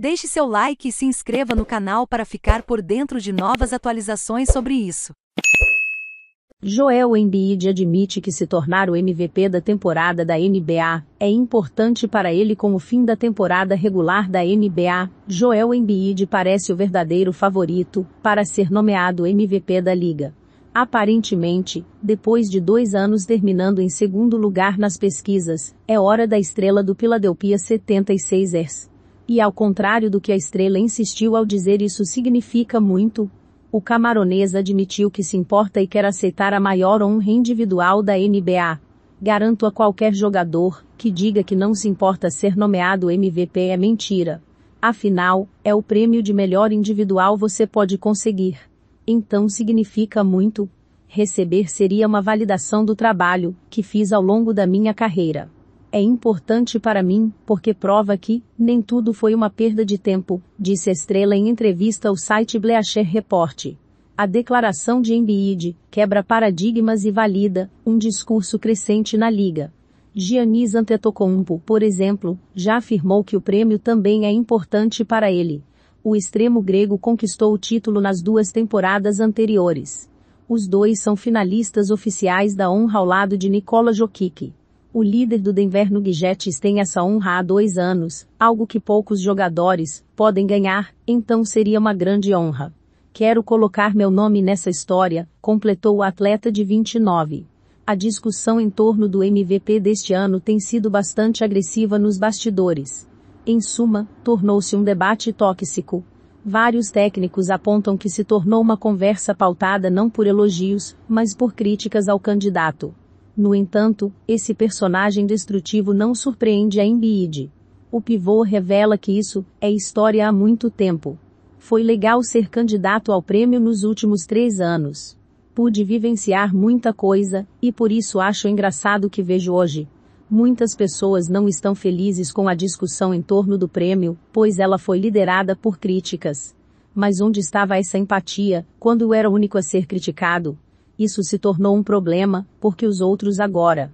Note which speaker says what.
Speaker 1: Deixe seu like e se inscreva no canal para ficar por dentro de novas atualizações sobre isso.
Speaker 2: Joel Embiid admite que se tornar o MVP da temporada da NBA é importante para ele com o fim da temporada regular da NBA. Joel Embiid parece o verdadeiro favorito para ser nomeado MVP da liga. Aparentemente, depois de dois anos terminando em segundo lugar nas pesquisas, é hora da estrela do Philadelphia 76ers. E ao contrário do que a estrela insistiu ao dizer isso significa muito, o camaronês admitiu que se importa e quer aceitar a maior honra individual da NBA. Garanto a qualquer jogador que diga que não se importa ser nomeado MVP é mentira. Afinal, é o prêmio de melhor individual você pode conseguir. Então significa muito. Receber seria uma validação do trabalho que fiz ao longo da minha carreira é importante para mim, porque prova que, nem tudo foi uma perda de tempo, disse estrela em entrevista ao site Bleacher Report. A declaração de Embiid quebra paradigmas e valida um discurso crescente na liga. Giannis Antetokounmpo, por exemplo, já afirmou que o prêmio também é importante para ele. O extremo grego conquistou o título nas duas temporadas anteriores. Os dois são finalistas oficiais da honra ao lado de Nikola Jokic. O líder do Denver Nuggets tem essa honra há dois anos, algo que poucos jogadores podem ganhar, então seria uma grande honra. Quero colocar meu nome nessa história, completou o atleta de 29. A discussão em torno do MVP deste ano tem sido bastante agressiva nos bastidores. Em suma, tornou-se um debate tóxico. Vários técnicos apontam que se tornou uma conversa pautada não por elogios, mas por críticas ao candidato. No entanto, esse personagem destrutivo não surpreende a Embiid. O pivô revela que isso é história há muito tempo. Foi legal ser candidato ao prêmio nos últimos três anos. Pude vivenciar muita coisa, e por isso acho engraçado o que vejo hoje. Muitas pessoas não estão felizes com a discussão em torno do prêmio, pois ela foi liderada por críticas. Mas onde estava essa empatia, quando eu era o único a ser criticado? Isso se tornou um problema, porque os outros agora